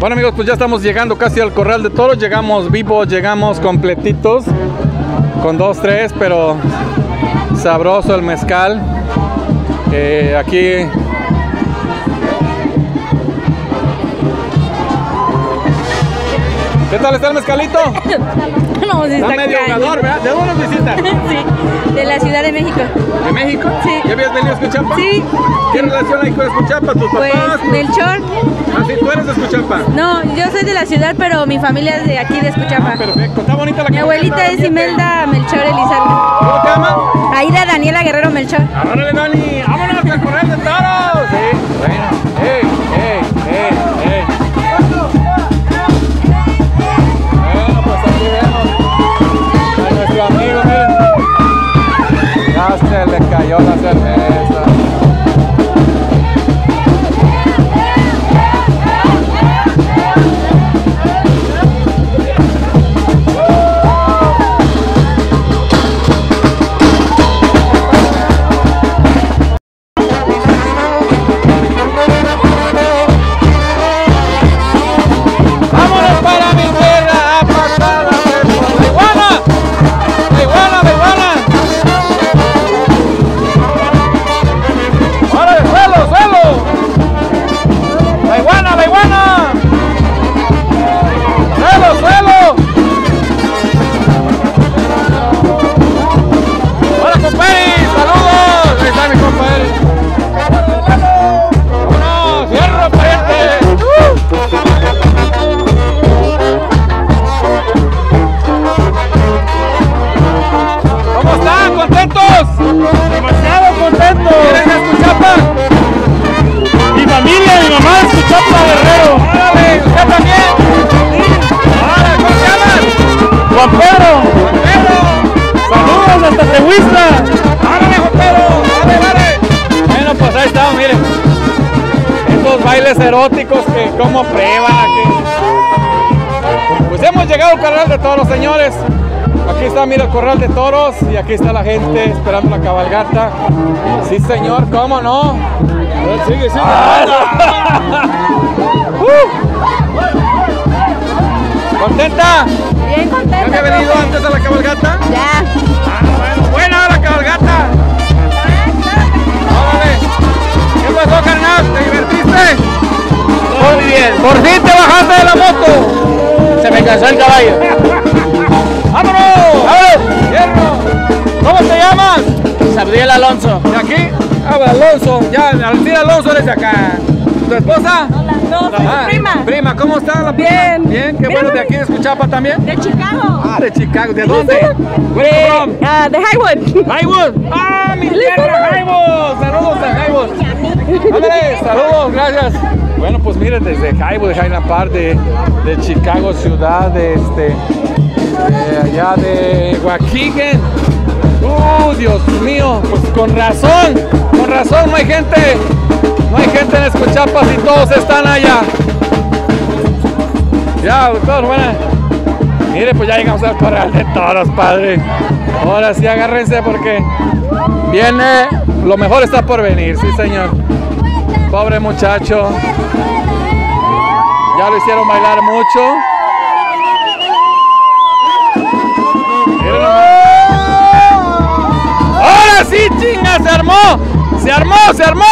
Bueno amigos, pues ya estamos llegando casi al corral de toros. Llegamos vivos, llegamos completitos. Con dos, tres, pero sabroso el mezcal. Aquí ¿Qué tal está el mezcalito? No, sí Está está medio ¿verdad? ¿De dónde nos visitas? Sí, de la Ciudad de México. ¿De México? Sí. ¿Ya habías venido a Escuchapa? Sí. ¿Qué relación hay con Escuchapa? ¿Tus Pues papás? Melchor. ¿Ah, sí? ¿Tú eres de Escuchapa? No, yo soy de la ciudad, pero mi familia es de aquí de Escuchapa. Perfecto, está bonita la Mi abuelita es. Imelda Melchor Elizalde. ¿Cómo te llamas? Aida Daniela Guerrero Melchor. ¡Árale, Dani! ¡Vámonos al corral de toros! melhor das Miren. Estos bailes eróticos que como prueban aquí. Pues hemos llegado al corral de toros, señores. Aquí está, mira, el corral de toros y aquí está la gente esperando la cabalgata. Sí, señor, ¿cómo no? Sigue, sigue. ¿Contenta? Bien ¿Ya contenta. había venido profe. antes a la cabalgata? Ya. Ah, bueno, buena la cabalgata. Pasó, carnal? ¿Te divertiste? Muy bien. Por fin te bajaste de la moto. Se me cansó el caballo. ¡Vámonos! ¡Vámonos! ¡Hierro! ¿Cómo te llamas? Sabriel Alonso. ¿De aquí? Ah, Alonso. Ya, al decir Alonso eres de acá. ¿Tu esposa? No, soy Ah, prima. Prima, ¿cómo está la prima? Bien. Bien, qué Mira, bueno. ¿De aquí de Escuchapa también? De Chicago. Ah, de Chicago. ¿De dónde? Where De, ah, de Highwood. Highwood. ¡Ah, mi tierra, Highwood! Saludos. Ándale, saludos, gracias. Bueno, pues miren, desde Highwood, Highland Park, de, de Chicago, ciudad, de este, de allá de Waukegan. ¡Uh, Dios mío! Pues con razón, con razón no hay gente, no hay gente en Escuchapas y todos están allá. Ya, todos, bueno. Mire, pues ya llegamos al corral de toros, padre. Ahora sí, agárrense porque viene, lo mejor está por venir, sí, señor. Pobre muchacho. Ya lo hicieron bailar mucho. ¡Ahora sí, chinga! ¡Se armó! ¡Se armó! ¡Se armó!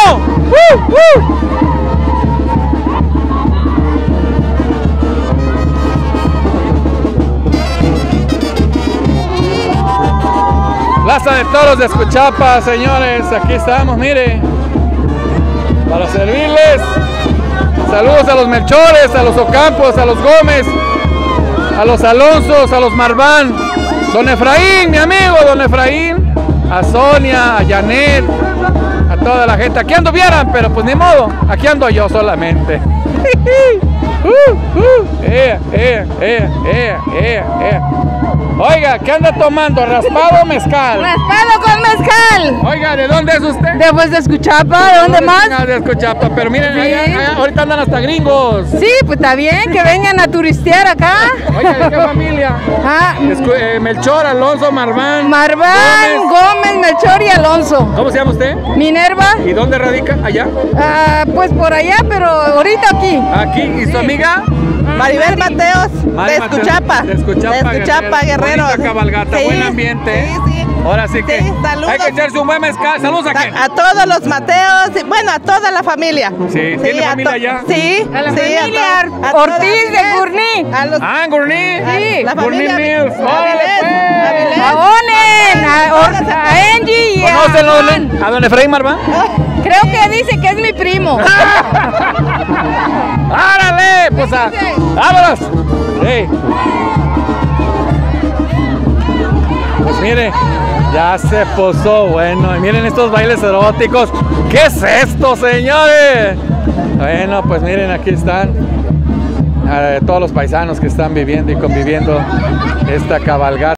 Plaza de Toros de Escuchapa, señores. Aquí estamos, mire. Para servirles. Saludos a los Melchores, a los Ocampos, a los Gómez, a los Alonsos, a los Marván. Don Efraín, mi amigo, don Efraín. A Sonia, a Janet, a toda la gente. Aquí anduvieran, pero pues ni modo. Aquí ando yo solamente. Ea, ea, ea, ea. Oiga, ¿qué anda tomando? ¿Raspado o mezcal? Raspado con mezcal. Oiga, ¿de dónde es usted? De pues de Escuchapa, ¿de dónde más? Ah, de Escuchapa, pero miren, Sí. allá- allá ahorita andan hasta gringos. Sí, pues está bien que vengan a turistear acá. Oiga, ¿de qué familia? Ah, Escu- eh, Melchor, Alonso, Marván. Marván, Gómez, Melchor y Alonso. ¿Cómo se llama usted? Minerva, ¿Y dónde radica? ¿Allá? ah, pues por allá, pero ahorita aquí. Aquí. ¿Y su amiga? Maribel Mateos, Mari de Escuchapa. de Escuchapa, de Escuchapa, Guerrero. Bonita cabalgata, Sí, buen ambiente. Sí, sí. Ahora sí que Sí, saludos. hay que echarse un buen mezcal. Saludos a quién. A, a todos los Mateos, y, bueno, a toda la familia. Sí, ¿tiene a familia to- allá? Sí, A la sí, familia to- a Ortiz de Gurní. A los, Ah, Gurní. Sí. la Gurní familia Mills. Avilés, Órale, pues. A Onen, a, a Angie y a ¿Conocen Juan. a don Efraín Marván? Creo que dice que es mi primo. ¡Árale! A... dice? ¡Vámonos! Pues mire, ya se posó bueno. Y miren estos bailes eróticos. ¿Qué es esto, señores? Bueno, pues miren, aquí están eh, todos los paisanos que están viviendo y conviviendo esta cabalgata.